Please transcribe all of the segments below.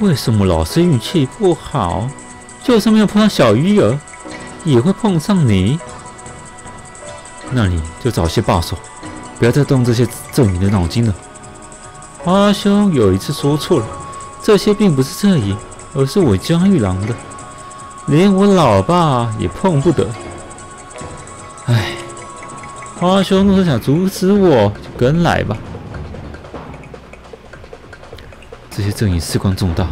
为什么老是运气不好？就算没有碰到小鱼儿，也会碰上你。那你就早些罢手，不要再动这些正义的脑筋了。花兄有一次说错了，这些并不是正义，而是我江玉郎的，连我老爸也碰不得。唉，花兄若是想阻止我，就跟来吧。这些正义事关重大，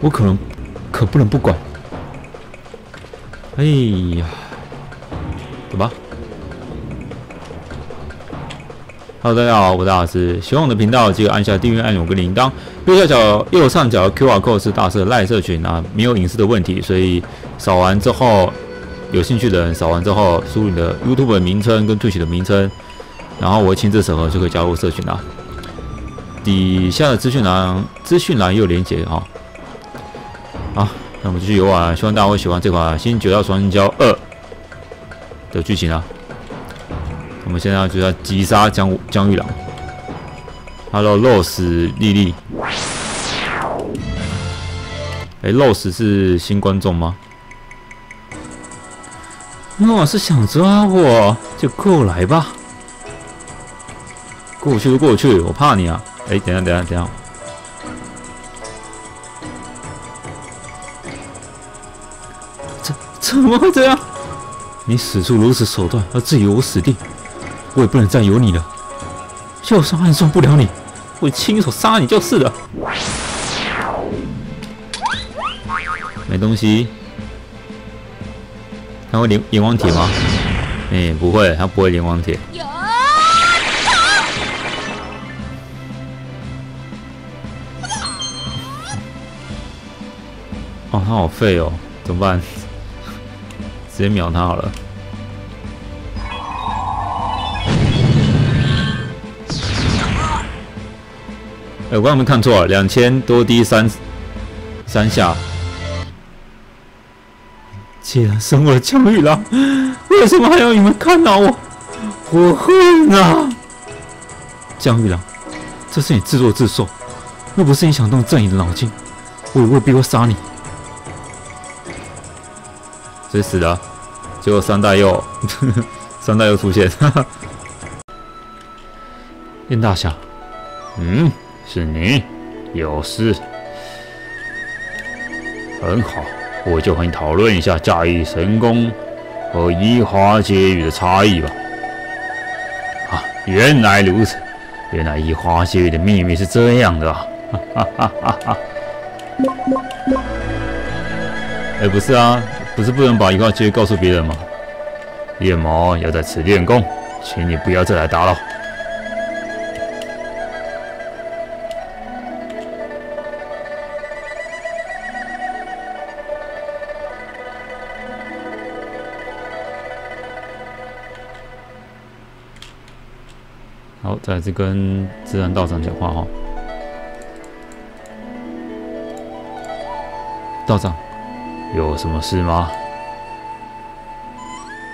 我可能可不能不管。哎呀，走吧。Hello，大家好，我是大老师。喜欢我的频道，记得按下订阅按钮跟铃铛。右下角右上角 QR code 是大社赖社群啊，没有隐私的问题，所以扫完之后，有兴趣的人扫完之后，输入你的 YouTube 的名称跟 Twitch 的名称，然后我会亲自审核就可以加入社群了。底下的资讯栏资讯栏也有连接哈。好，那我们继续游玩，希望大家会喜欢这款《新九曜双人交二》的剧情啊。我们现在就要击杀江江玉郎。Hello，Rose 丽丽。哎，Rose 是新观众吗？若我是想抓我，就过来吧。过去就过去，我怕你啊！哎，等下等下等下。怎怎么会这样？你使出如此手段，要置我死地？我也不能再有你了，就算暗算不了你，我亲手杀你就是了。没东西，他会连连王铁吗？哎，不会，他不会连王铁。哦，他好废哦，怎么办？直接秒他好了。哎我刚刚没看错，两千多滴三三下。既然生我的江玉郎，为什么还要你们看到我？我恨啊！江玉郎，这是你自作自受，又不是你想动正义的脑筋。我也未必会杀你。谁死了？结果三代又 三代又出现。燕大侠，嗯。是你有事，很好，我就和你讨论一下驾驭神功和移花接雨的差异吧。啊，原来如此，原来移花接雨的秘密是这样的啊！哈哈哈哈！哎，不是啊，不是不能把移花接雨告诉别人吗？夜魔要在此练功，请你不要再来打扰。好，再次跟自然道长讲话哈。道长，有什么事吗？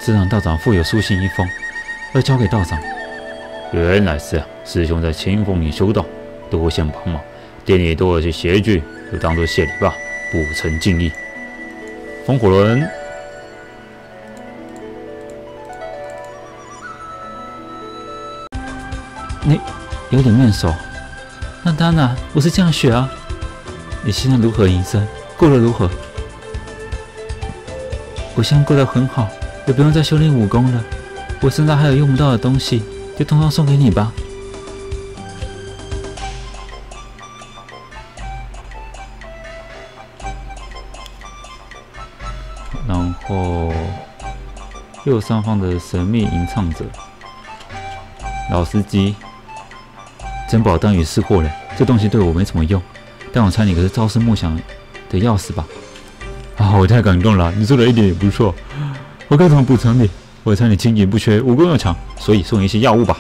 自然道长附有书信一封，要交给道长。原来是啊，师兄在清风岭修道，多想帮忙，店里多了些鞋具，就当做谢礼吧，不成敬意。风火轮。你有点面熟，那当然我是这样学啊。你现在如何营生？过得如何？我现在过得很好，也不用再修炼武功了。我身上还有用不到的东西，就通通送给你吧。然后右上方的神秘吟唱者，老司机。珍宝当与是货了，这东西对我没什么用，但我猜你可是朝思暮想的钥匙吧？啊，我太感动了，你做的一点也不错，我该怎么补偿你？我猜你经济不缺，武功又强，所以送一些药物吧。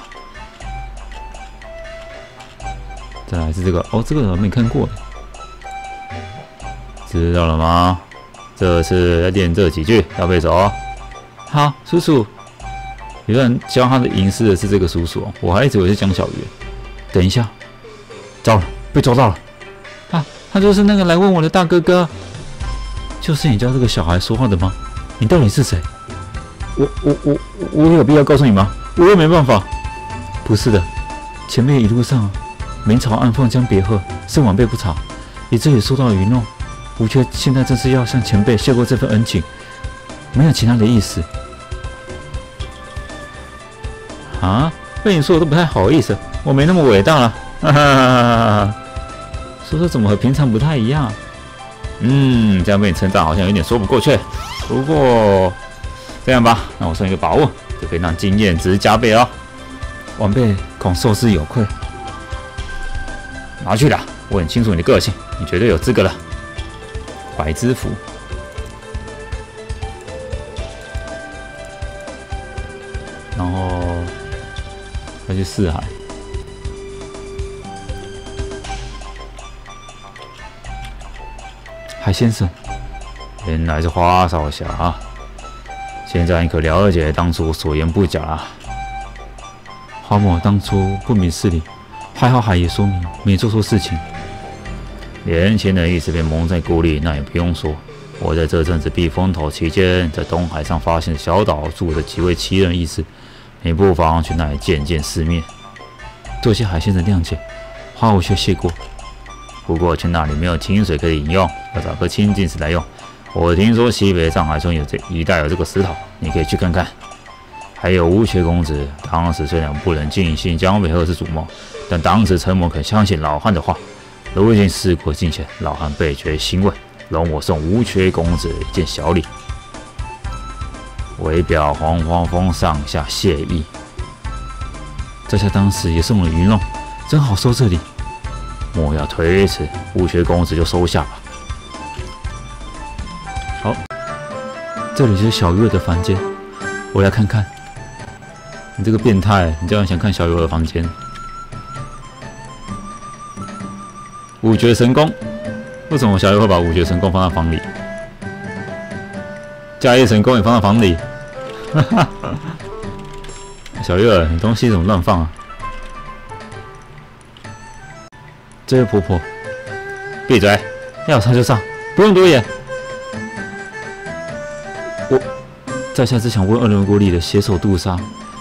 再来是这个，哦，这个怎么没看过，知道了吗？这次要练这几句，要背熟。好，叔叔，有人教他的吟诗的是这个叔叔，我还以为是江小鱼。等一下，糟了，被抓到了！啊，他就是那个来问我的大哥哥，就是你教这个小孩说话的吗？你到底是谁？我我我我有必要告诉你吗？我也没办法。不是的，前辈一路上明朝暗奉将别鹤，是晚辈不查，你这里受到愚弄，吴缺现在正是要向前辈谢过这份恩情，没有其他的意思。啊，被你说我都不太好意思，我没那么伟大了。哈哈哈哈说说怎么和平常不太一样？嗯，这样被你称赞好像有点说不过去。不过这样吧，那我送一个宝物，就可以让经验值加倍哦。晚辈恐受之有愧，拿去了。我很清楚你的个性，你绝对有资格了。白之符，然后再去四海。海先生，原来是花少侠，啊现在你可了解当初所言不假。花某当初不明事理，还好海爷说明，没做错事情。年轻人一直被蒙在鼓里，那也不用说。我在这阵子避风头期间，在东海上发现小岛住着几位奇人异士，你不妨去那里见见世面。多谢海先生谅解，花无却谢过。不过去那里没有清水可以饮用，要找个清净石来用。我听说西北上海村有这一带有这个石头，你可以去看看。还有吴学公子，当时虽然不能尽信江北鹤是主谋，但当时陈某肯相信老汉的话。如今事过境迁，老汉倍觉欣慰，容我送吴缺公子一件小礼，为表黄花峰上下谢意。在下当时也送了云弄，正好收这里，莫要推辞，吴缺公子就收下吧。好，这里是小月的房间，我来看看。你这个变态！你这样想看小月的房间？五绝神功，为什么小月会把五绝神功放在房里？加一神功也放在房里？哈哈！小月，你东西怎么乱放啊？这位婆婆，闭嘴！要上就上，不用多言。在下只想问二人谷里的携手杜莎。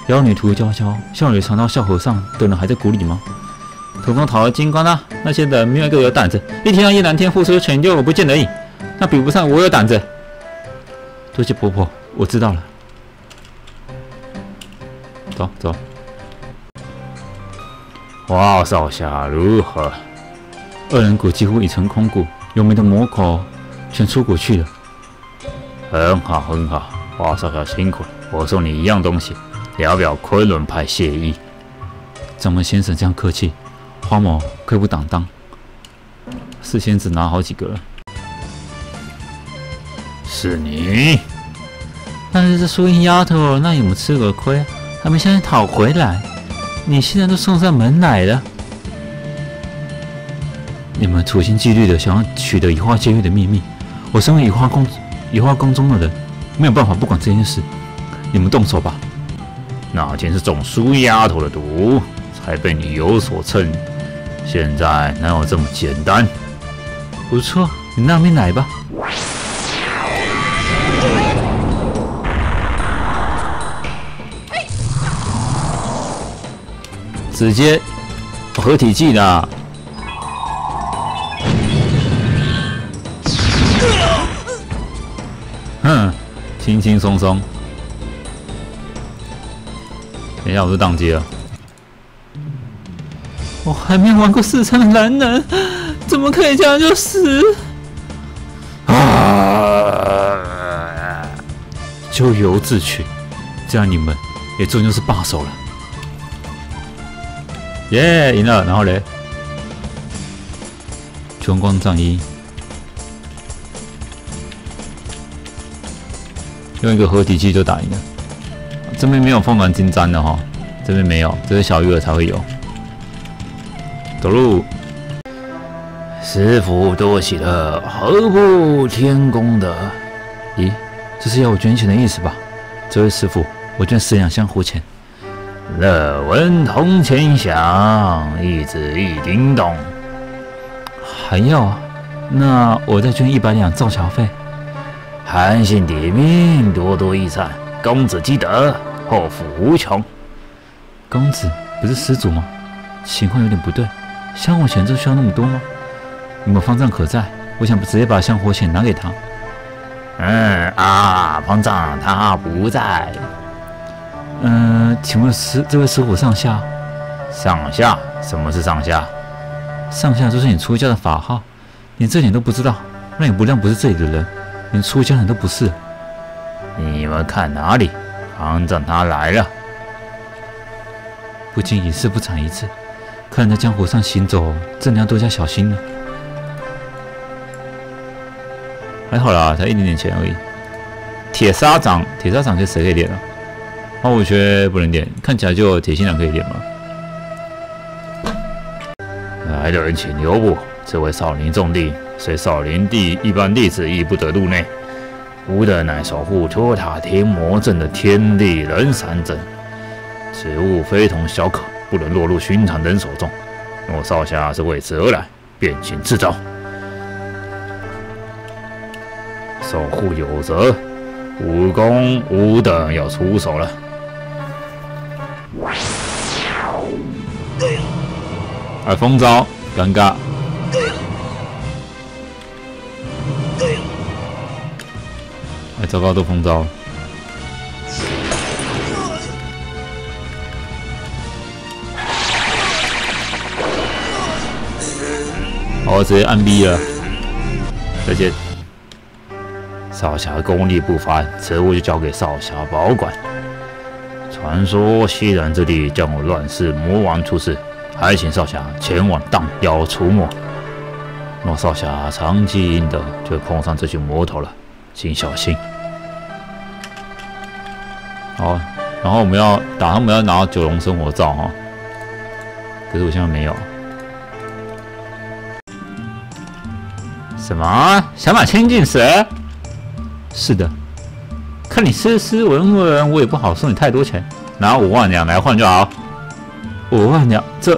妖女涂娇娇，少女藏到笑和尚等人还在谷里吗？土公讨了金光呢？那些人没有一个有胆子，一听到叶蓝天付出成就我不见得影，那比不上我有胆子。多谢婆婆，我知道了。走走。哇少侠如何？二人谷几乎已成空谷，有名的魔口全出谷去了。很好很好，花少侠辛苦了，我送你一样东西。聊表昆仑派谢意，掌门先生这样客气，花某愧不挡当。事先只拿好几个了。是你？但是这苏英丫头那有没有吃过亏？还没向你讨回来，你现在都送上门来了。你们处心积虑的想要取得移花接玉的秘密，我身为移花宫移花宫中的人，没有办法不管这件事。你们动手吧。那件是中苏丫头的毒，才被你有所趁。现在哪有这么简单？不错，你那边来吧。直接合体技的，轻轻松松。等一下，我就宕机了。我还没玩过四川的男人，怎么可以这样就死？啊！咎由自取，这样你们也终究是罢手了。耶，赢了！然后嘞，穷光战衣，用一个合体技就打赢了。这边没有凤凰金簪的哈，这边没有，这是小鱼儿才会有。走路，师傅多喜乐，何不天公德？咦，这是要我捐钱的意思吧？这位师傅，我捐十两香火钱。乐闻铜钱响，一子一叮咚。还要啊？那我再捐一百两造桥费。韩信抵命，多多益善，公子积德，后福无穷。公子不是失主吗？情况有点不对。香火钱就需要那么多吗？你们方丈可在？我想直接把香火钱拿给他。嗯啊，方丈他不在。嗯，请问师这位师傅上下？上下？什么是上下？上下就是你出家的法号，你这点都不知道，那也不亮不是这里的人。连出家人都不是，你们看哪里？方丈他来了。不经一事不长一次，看人在江湖上行走，真的要多加小心了。还好啦，才一点点钱而已。铁砂掌，铁砂掌这谁可以点啊？花无缺不能点，看起来就铁心掌可以点吗？来的人请留步，这位少林重弟。虽少林地一般弟子亦不得入内。吾等乃守护托塔天魔阵的天地人三阵，此物非同小可，不能落入寻常人手中。若少侠是为此而来，便请自招。守护有责，武功吾等要出手了。哎，风招，尴尬。糟糕，都封招！好，直接按 B 了。再见。少侠功力不凡，此物就交给少侠保管。传说西南之地将有乱世魔王出世，还请少侠前往荡妖除魔。若少侠长期应得，就碰上这群魔头了。请小心。好，然后我们要打，他们要拿到九龙生活照哈。可是我现在没有。什么？想把千进死？是的。看你斯斯文文，我也不好送你太多钱，拿五万两来换就好。五万两，这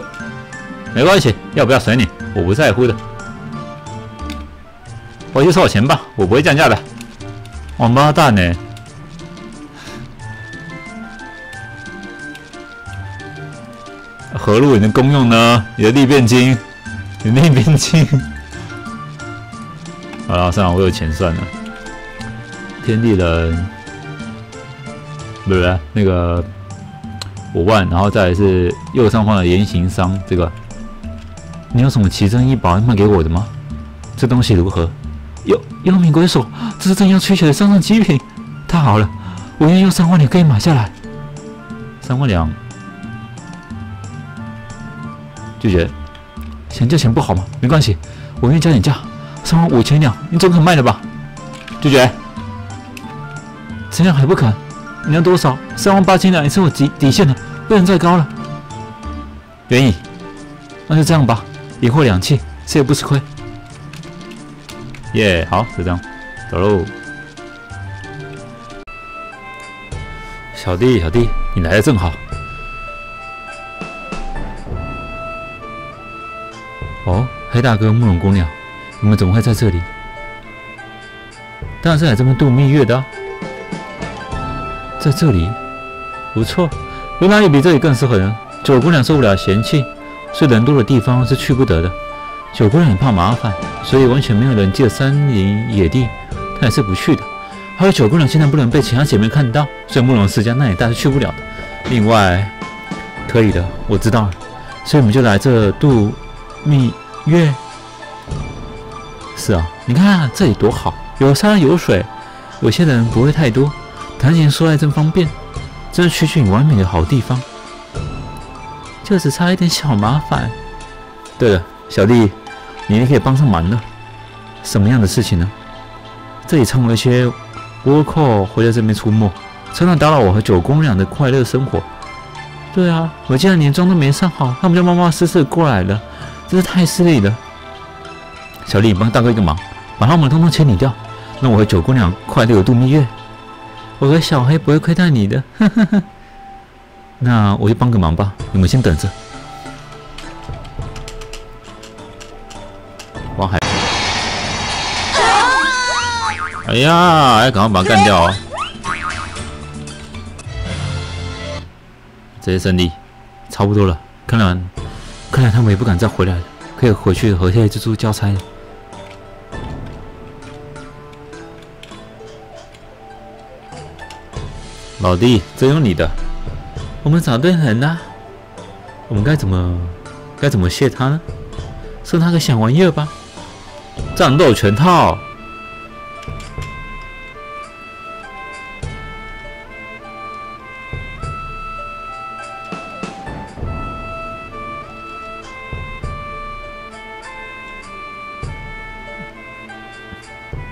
没关系，要不要随你，我不在乎的。回去收我钱吧，我不会降价的。王八蛋呢？何路你的功用呢？你的力变金，你的力变金。好了，算了，我有钱算了。天地人，不是那个五万，然后再来是右上方的言行商，这个你有什么奇珍异宝要卖给我的吗？这东西如何？幽幽冥鬼手，这是正要取起的上上极品，太好了！我愿用三万两可以买下来。三万两，拒绝。想价钱不好吗？没关系，我愿意加点价，三万五千两，你总肯卖了吧？拒绝。这样还不肯？你要多少？三万八千两也是我底底线了，不能再高了。愿意，那就这样吧，一货两气，谁也不吃亏。耶，好，就这样，走喽。小弟，小弟，你来的正好。哦，黑大哥、慕容姑娘，你们怎么会在这里？当然是来这边度蜜月的。在这里，不错，有哪里比这里更适合呢？九姑娘受不了嫌弃，所以人多的地方是去不得的。九姑娘也怕麻烦，所以完全没有人借山林野地，她也是不去的。还有九姑娘现在不能被其他姐妹看到，所以慕容世家那里她是去不了的。另外，可以的，我知道了，所以我们就来这度蜜月。是啊，你看这里多好，有山有水，有些人不会太多，谈情说爱真方便，真是取你完美的好地方。就只差一点小麻烦。对了，小弟。你也可以帮上忙了，什么样的事情呢？这里常有一些倭寇会在这边出没，常常打扰我和九姑娘的快乐生活。对啊，我竟然连妆都没上好，他们就冒冒失失过来了，真是太失礼了。小丽，你帮大哥一个忙，把他们通通清理掉，那我和九姑娘快乐度蜜月。我和小黑不会亏待你的，那我就帮个忙吧，你们先等着。王海哎呀，要赶快把他干掉哦！这些胜利差不多了，看来看来他们也不敢再回来了，可以回去和黑蜘蛛交差了。老弟，真有你的！我们找对人了，我们该怎么该怎么谢他呢？送他个小玩意儿吧，战斗全套。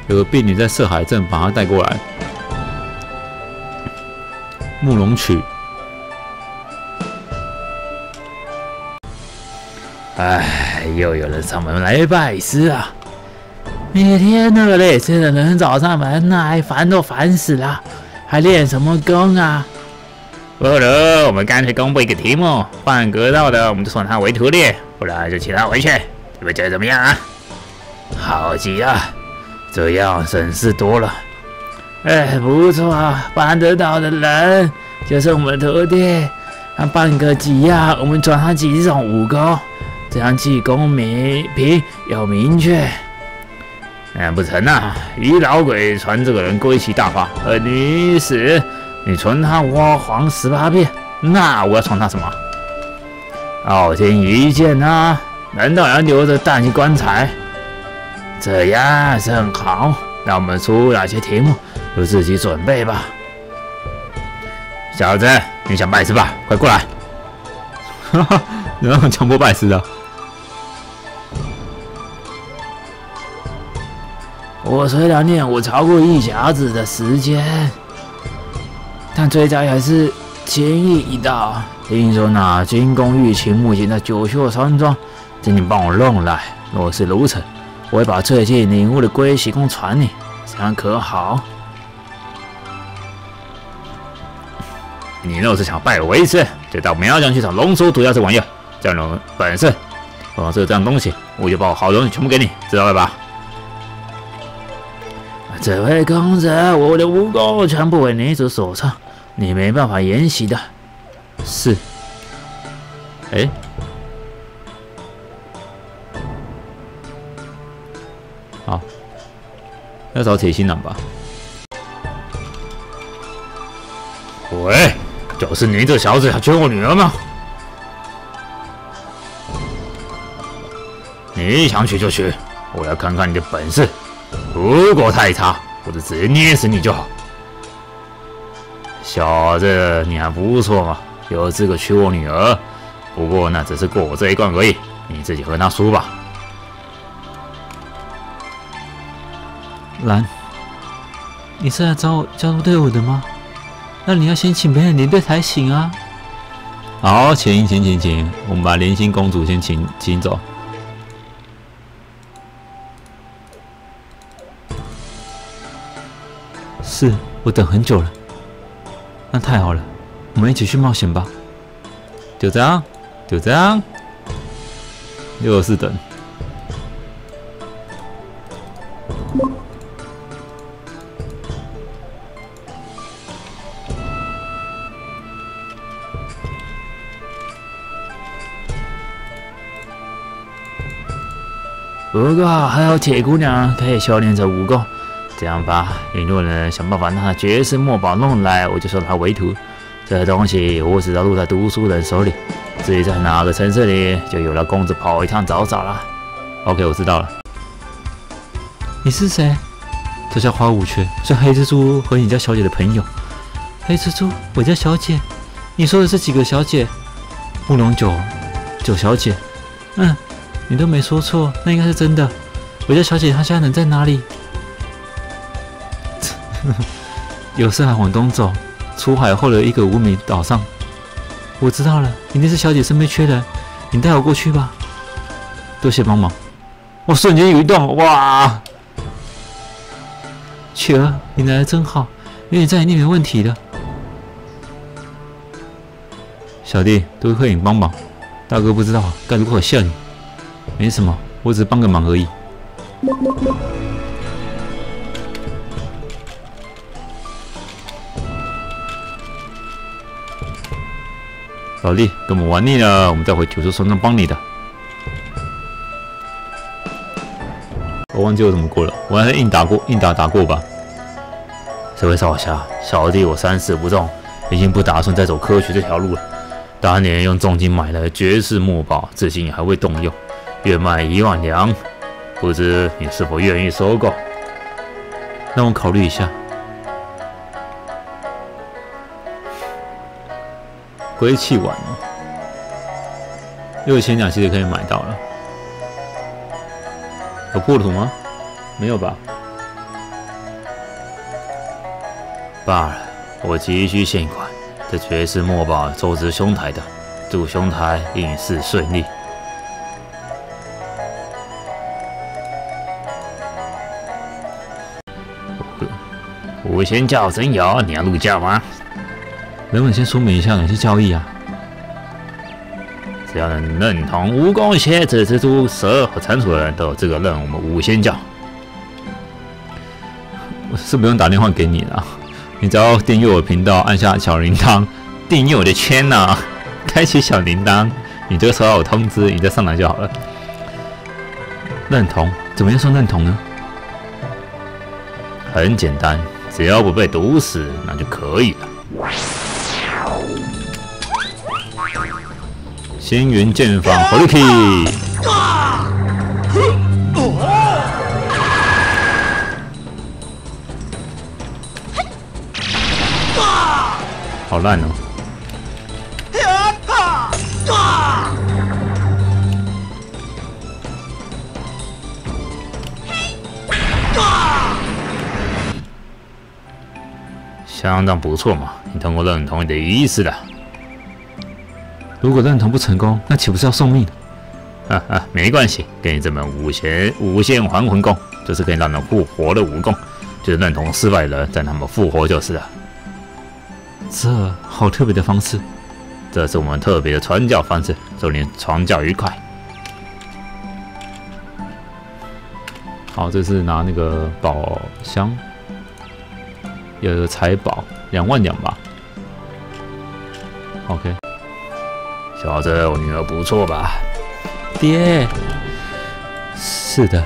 有个婢女在涉海镇，把他带过来。慕容曲。唉，又有人上门来拜师啊！每天那个累死的人找上门来，烦都烦死了，还练什么功啊？不如我们干脆公布一个题目，半格道的我们就送他为徒弟，不然就请他回去。你们觉得怎么样啊？好极了，这样省事多了。哎，不错啊，办得到的人就是我们徒弟。他半个级呀，我们传他几种武功，这样既公平又明确。哎，不成啊！于老鬼传这个人归期大法，而你死，你传他倭皇十八变，那我要传他什么？傲天一剑啊！难道要留着淡去棺材？这样正好，让我们出哪些题目。就自己准备吧，小子，你想拜师吧？快过来！哈哈，你让强迫拜师的？我虽然练武超过一甲子的时间，但最早也是情意一道。听说那金宫玉琴目前在九秀山庄，请你帮我弄来。若是如此，我会把最近领悟的龟息功传你，这样可好？你若是想拜我为师，就到苗疆去找龙叔毒药这玩意儿，这样有本事，我这这样东西，我就把我好东西全部给你，知道了吧？这位公子，我的武功全部为你所创，你没办法沿袭的。是。哎，要找铁心男吧？喂。就是你这小子要娶我女儿吗？你想娶就娶，我要看看你的本事。如果太差，我就直接捏死你就好。小子，你还不错嘛，有资格娶我女儿。不过那只是过我这一关而已，你自己和他输吧。蓝，你是来找我加入队伍的吗？那你要先请别人领队才行啊！好，请请请请，我们把莲心公主先请请走。是我等很久了，那太好了，我们一起去冒险吧！就这样，就这样，又是等。不过还有铁姑娘可以修炼这武功，这样吧，你若能想办法让绝世墨宝弄来，我就收他为徒。这东西我只要落在读书人手里，至于在哪个城市里，就有了公子跑一趟找找了。OK，我知道了。你是谁？这叫花无缺，是黑蜘蛛和你家小姐的朋友。黑蜘蛛，我家小姐。你说的是几个小姐？慕容九，九小姐。嗯。你都没说错，那应该是真的。我家小姐她现在人在哪里？有事还往东走，出海后的一个无名岛上。我知道了，一定是小姐身边缺人，你带我过去吧。多谢帮忙。我瞬间移动，哇！雪儿，你来的真好，有你在，一定没问题的。小弟多亏你帮忙，大哥不知道该如何谢你。没什么我只是帮个忙而已。老弟跟我们玩腻了我们再回九州村那帮你的。我忘记我怎么过了我还是硬打过硬打打过吧。这位少侠小弟我三十不中已经不打算再走科学这条路了。当年用重金买了绝世墨宝至今也还未动用。月卖一万两，不知你是否愿意收购？让我考虑一下。归气丸哦，六千两其实可以买到了。有破土吗？没有吧。罢了，我急需现款。这绝世墨宝周知兄台的，祝兄台运势顺利。五仙教真友，你要入教吗？能不能先说明一下哪些教义啊？只要能认同蜈蚣、蝎子、蜘蛛、蛇和蟾蜍的人，都有资格认我们五仙教。我是不用打电话给你了，你只要订阅我频道，按下小铃铛，订阅我的圈呢，开启小铃铛，你就收到我通知，你再上来就好了。认同？怎么样算认同呢？很简单，只要不被毒死，那就可以了。星云剑法，火力 k 好烂哦！相当不错嘛，你通过认同你的意思了。如果认同不成功，那岂不是要送命？哈哈，没关系，给你这门五仙五仙还魂功，就是可以让人复活的武功。就是认同失败的人，让他们复活就是了。这好特别的方式，这是我们特别的传教方式。祝你传教愉快。好，这是拿那个宝箱，有个财宝，两万两吧。OK。小子，我女儿不错吧？爹，是的，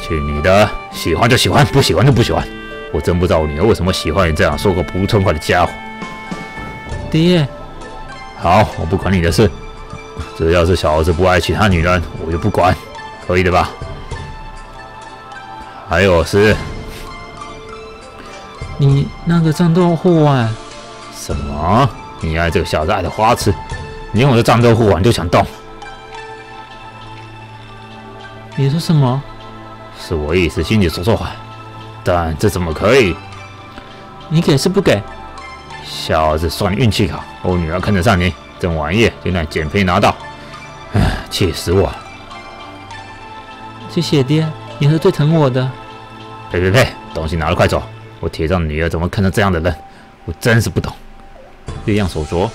去你的，喜欢就喜欢，不喜欢就不喜欢。我真不知道我女儿为什么喜欢你这样说个不痛快的家伙。爹，好，我不管你的事。只要是小子不爱其他女人，我就不管，可以的吧？还有是，你那个战斗护腕，什么？你爱这个小子爱的花痴。连我的战斗护腕都想动？你说什么？是我一时心里说错话，但这怎么可以？你给是不给？小子，算你运气好，我女儿看得上你，这玩意就那减肥拿到，唉，气死我了！谢谢爹，你是最疼我的。呸呸呸，东西拿了快走！我铁匠女儿怎么看上这样的人？我真是不懂。力量手镯。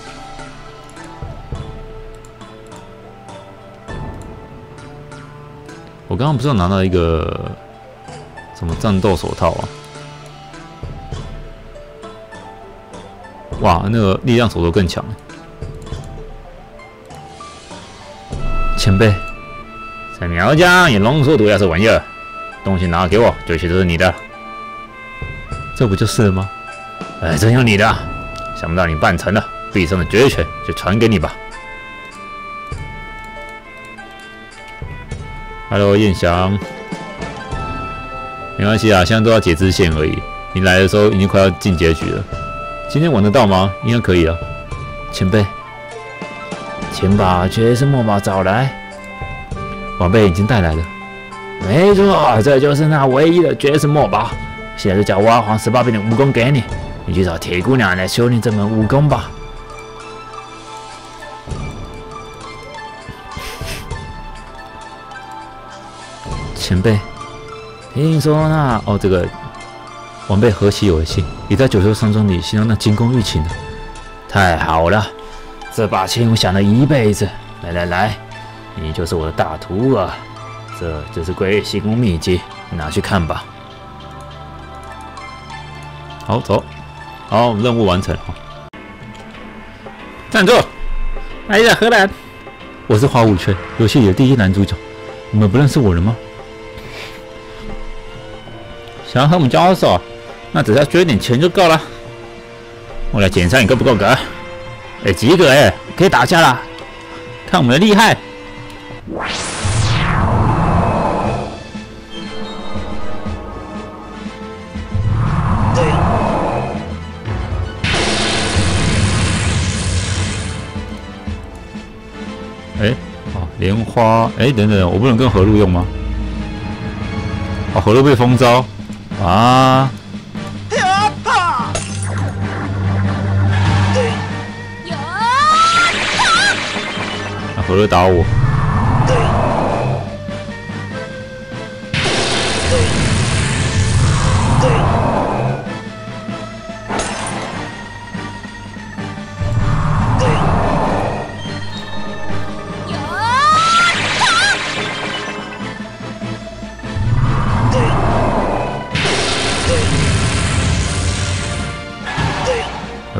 我刚刚不是有拿到一个什么战斗手套啊？哇，那个力量手镯更强。前辈，在苗疆也龙出毒药这玩意儿，东西拿给我，这些都是你的。这不就是了吗？哎，真有你的，想不到你办成了，毕生的绝学就传给你吧。Hello，燕翔，没关系啊，现在都要解支线而已。你来的时候已经快要进结局了，今天玩得到吗？应该可以啊。前辈，请把绝世墨宝找来。晚辈已经带来了。没错，这就是那唯一的绝世墨宝。现在就叫挖黄十八变的武功给你，你去找铁姑娘来修炼这门武功吧。前辈，听说那哦，这个晚辈何其有幸，也在九州山庄里见到那金宫玉琴呢。太好了，这把琴我想了一辈子。来来来，你就是我的大徒儿，这就是归西宫秘籍，拿去看吧。好，走。好，我们任务完成。站住！哎呀，荷兰，我是花无缺，游戏里的第一男主角，你们不认识我了吗？想要和我们交手，那只要捐点钱就够了。我来检查你够不够格。哎，及格哎，可以打架了。看我们的厉害！莲花，哎，等等，我不能跟河路用吗？哦，河路被封招啊！河路打我！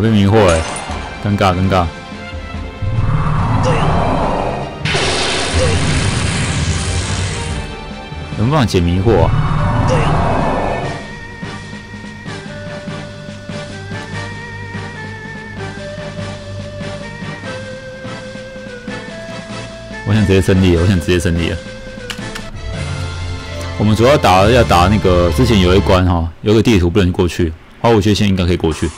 被迷惑哎，尴尬尴尬。有没有办法解迷惑？我想直接胜利，我想直接胜利了。我们主要打要打那个之前有一关哈，有个地图不能过去，花无缺陷应该可以过去。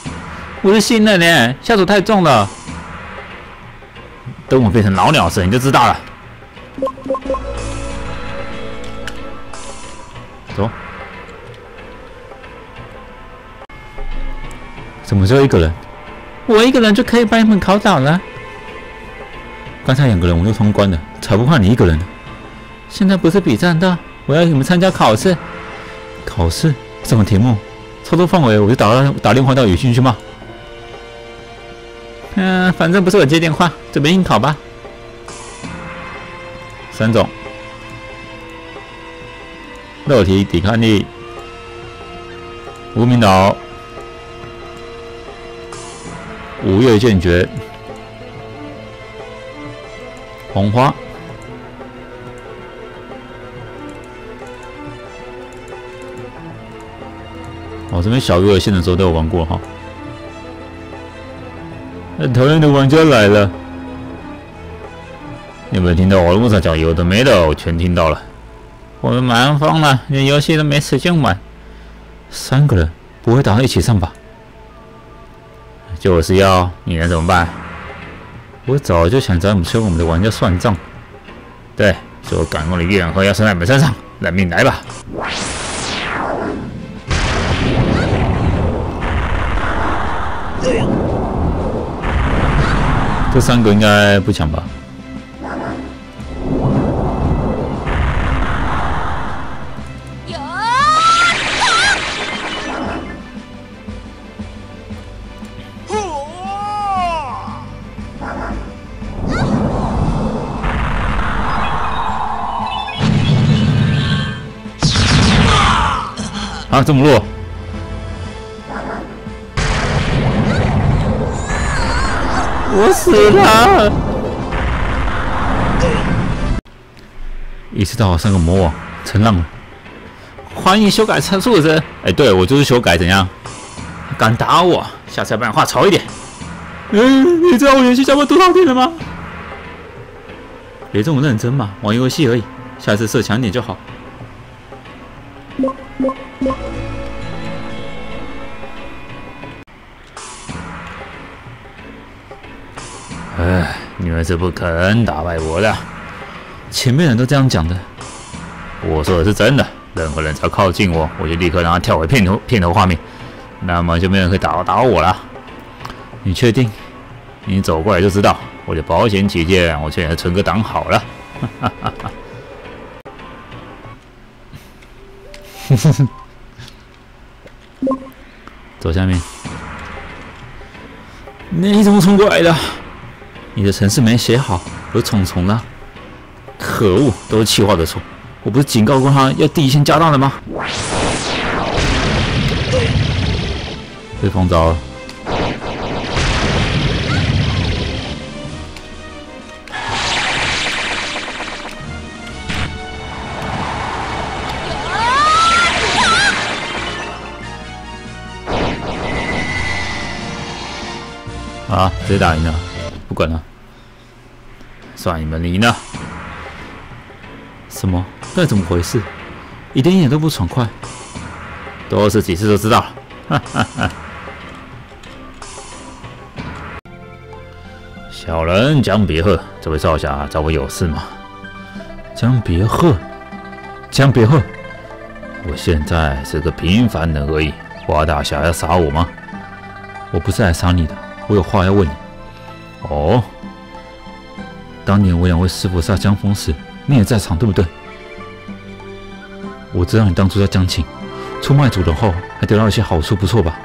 我是新的呢，下手太重了。等我变成老鸟时，你就知道了。走。怎么只有一个人？我一个人就可以把你们考倒了。刚才两个人我都通关了，才不怕你一个人呢。现在不是比战斗，我要你们参加考试。考试？什么题目？操作范围我就打打电话到语讯去吗？嗯，反正不是我接电话，准备应考吧。三种。肉体抵抗力，无名岛，五岳剑诀，红花。哦，这边小鱼儿线的时候都有玩过哈。很讨厌的玩家来了，有没有听到我路上讲有的没的？我全听到了。我们忙疯了，连游戏都没时间玩。三个人不会打到一起上吧？就是要你能怎么办？我早就想找你们催我们的玩家算账。对，所有感动的怨恨要生在你们身上，认命来吧！这三个应该不强吧？啊，这么弱！我死了！意识到三个魔王，承让了。欢迎修改参数人。哎，对我就是修改，怎样？敢打我，下次要不然话吵一点。嗯，你知道我游戏加过多少点了吗？别这么认真嘛，玩游戏而已，下次设强点就好。们是不可能打败我的。前面人都这样讲的，我说的是真的。任何人只要靠近我，我就立刻让他跳回片头片头画面，那么就没人可以打打我了。你确定？你走过来就知道。我就保险起见，我现在存个档好了。走下面。你怎么冲过来的？你的城市没写好有虫虫呢可恶都是气化的虫我不是警告过他要第一线加大的吗？被封着了。啊直接打赢了？不管了，算你们赢了。什么？那怎么回事？一点点都不爽快。多试几次就知道了。哈哈哈。小人江别鹤，这位少侠找我有事吗？江别鹤，江别鹤，我现在是个平凡人而已。花大侠要杀我吗？我不是来杀你的，我有话要问你。哦，当年我两位师傅杀江峰时，你也在场，对不对？我知道你当初在江青出卖主人后，还得到一些好处，不错吧？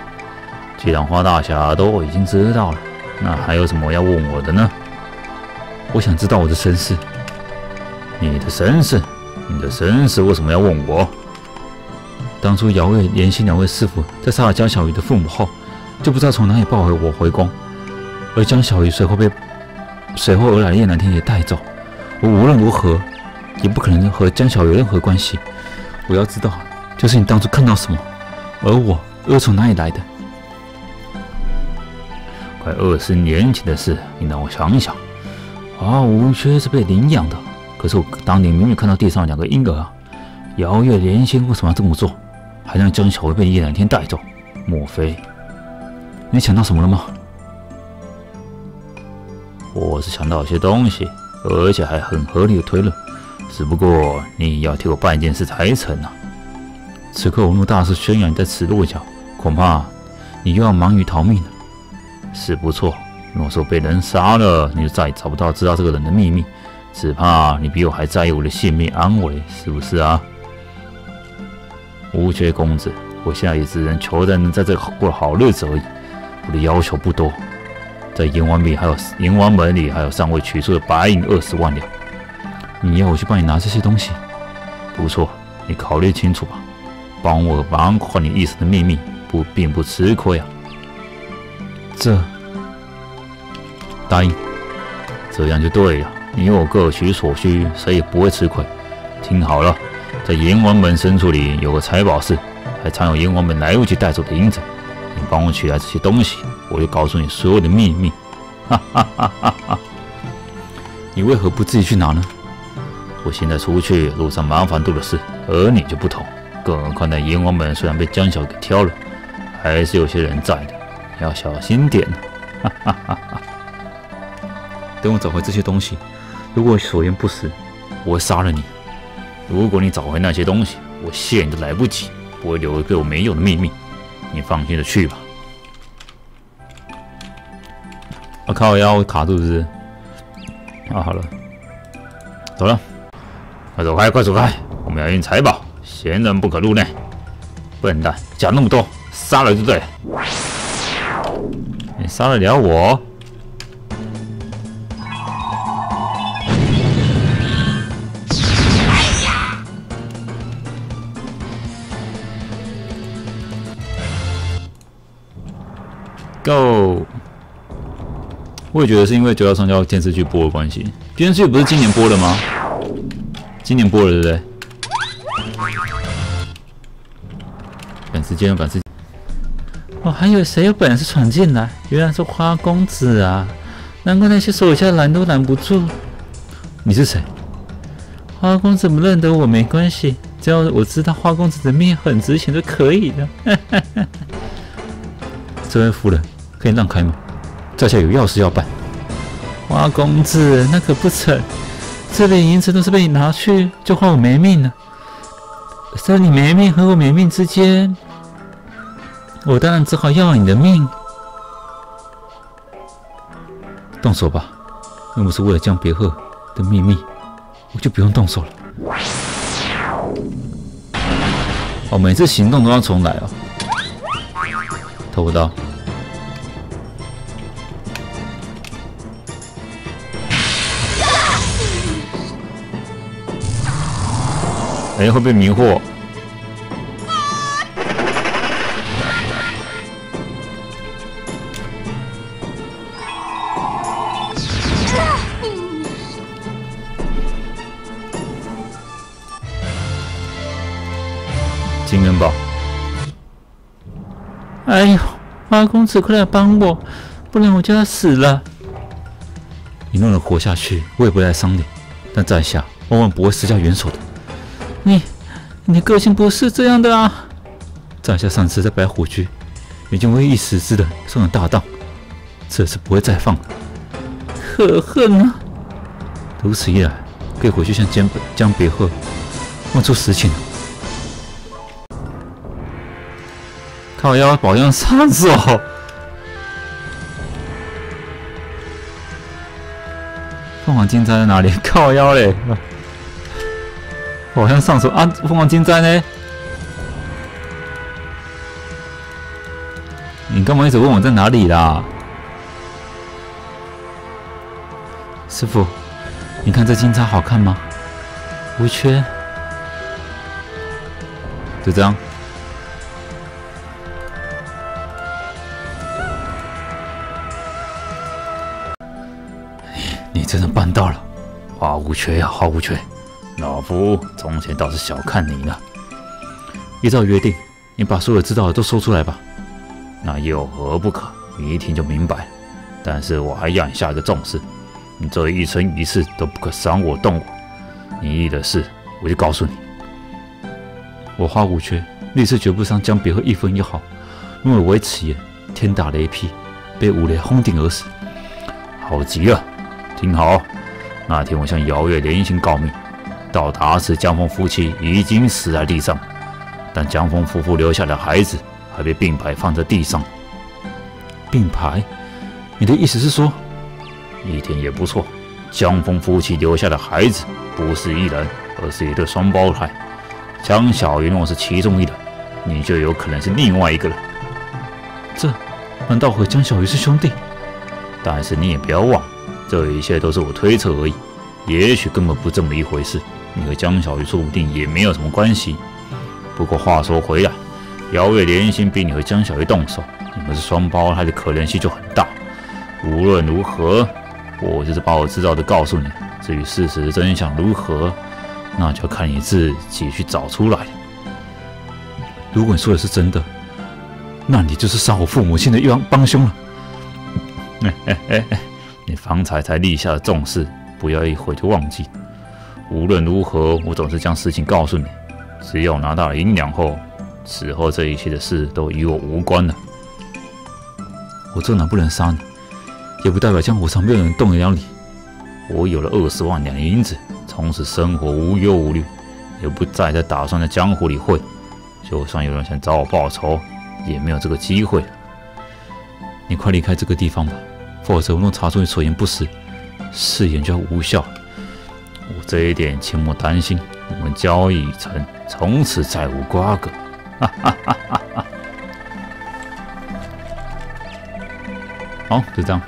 既然花大侠都已经知道了，那还有什么要问我的呢？我想知道我的身世。你的身世？你的身世为什么要问我？当初姚月联系两位师傅，在杀了江小鱼的父母后，就不知道从哪里抱回我回宫，而江小鱼随后被随后而来的叶南天也带走。我无论如何也不可能和江小鱼任何关系。我要知道，就是你当初看到什么，而我又从哪里来的？快二十年前的事，你让我想一想。啊，无缺是被领养的。可是我当年明明看到地上两个婴儿啊！姚月连心为什么要这么做？还让江小薇被叶南天带走？莫非你想到什么了吗？我是想到一些东西，而且还很合理的推论。只不过你要替我办一件事才成啊！此刻文路大师宣扬你在此落脚，恐怕你又要忙于逃命了。是不错，若说被人杀了，你就再也找不到知道这个人的秘密。只怕你比我还在意我的性命安危，是不是啊？无缺公子，我现在也只能求着能在这过好日子而已。我的要求不多，在阎王里还有阎王门里还有尚未取出的白银二十万两。你要我去帮你拿这些东西？不错，你考虑清楚吧。帮我忙还你一生的秘密，不并不吃亏啊。这答应，这样就对了。你我各取所需，谁也不会吃亏。听好了，在阎王门深处里有个财宝室，还藏有阎王门来不及带走的银子。你帮我取来这些东西，我就告诉你所有的秘密。哈哈哈哈哈！你为何不自己去拿呢？我现在出去路上麻烦多的是，而你就不同。更何况那阎王门虽然被江小给挑了，还是有些人在的，要小心点。哈哈哈哈！等我找回这些东西。如果所言不实，我会杀了你。如果你找回那些东西，我谢你都来不及，不会留一个我没有的秘密。你放心的去吧。靠，腰卡住是不是？啊，好了，走了，快走开，快走开！我们要运财宝，闲人不可入内。笨蛋，讲那么多，杀了就对。你杀得了我？Go！我也觉得是因为《九曜上交》电视剧播的关系。电视剧不是今年播的吗？今年播了，对不对？赶时间，赶时间。我还以为谁有本事闯进来，原来是花公子啊！难怪那些手下拦都拦不住。你是谁？花公子不认得我没关系，只要我知道花公子的命很值钱就可以了。这位夫人。可以让开吗？在下有要事要办。花公子，那可不成，这点银子都是被你拿去，就换我没命了。在你没命和我没命之间，我当然只好要你的命。动手吧，又不是为了江别鹤的秘密，我就不用动手了。哦，每次行动都要重来哦，偷不到。哎，会被迷惑。金元宝。哎呦，花公子，快来帮我！不然我就要死了。你若能活下去，我也不会来伤你。但在下万万不会私下援手的。你，你个性不是这样的啊！在下上次在白虎区已经为一时之的上了大当，这次不会再放了。可恨啊！如此一来，可以回去向江江别鹤问出实情了。靠腰保养上手，凤凰金钗在哪里？靠腰嘞！好像上手啊！凤凰金簪呢？你干嘛一直问我在哪里啦？师傅，你看这金钗好看吗？无缺，就这样。你真的办到了，花无缺呀，花无缺。老夫从前倒是小看你了。依照约定，你把所有知道的都说出来吧。那有何不可？你一听就明白。但是我还要你下一个重视，你这一生一世都不可伤我动我。你意的事，我就告诉你。我花无缺，立誓绝不伤江别鹤一分一毫。因为我为此言，天打雷劈，被五雷轰顶而死。好极了，听好。那天我向姚月连心告密。到达时，江峰夫妻已经死在地上，但江峰夫妇留下的孩子还被并排放在地上。并排？你的意思是说，一点也不错。江峰夫妻留下的孩子不是一人，而是一对双胞胎。江小鱼若是其中一人，你就有可能是另外一个人。这难道和江小鱼是兄弟？但是你也不要忘，这一切都是我推测而已，也许根本不这么一回事。你和江小鱼说不定也没有什么关系。不过话说回来，姚月连心逼你和江小鱼动手，你们是双胞胎的可能性就很大。无论如何，我就是把我知道的告诉你。至于事实真相如何，那就看你自己去找出来。如果你说的是真的，那你就是杀我父母亲的帮帮凶了。哎哎哎你方才才立下的重誓，不要一会就忘记。无论如何，我总是将事情告诉你。只要拿到银两后，此后这一切的事都与我无关了。我这哪不能杀你，也不代表江湖上没有人动得了你。我有了二十万两银子，从此生活无忧无虑，也不再再打算在江湖里混。就算有人想找我报仇，也没有这个机会。你快离开这个地方吧，否则我若查出你所言不实，誓言就无效。我这一点，请莫担心。我们交易已成，从此再无瓜葛。哈哈哈哈哈！好，就这样。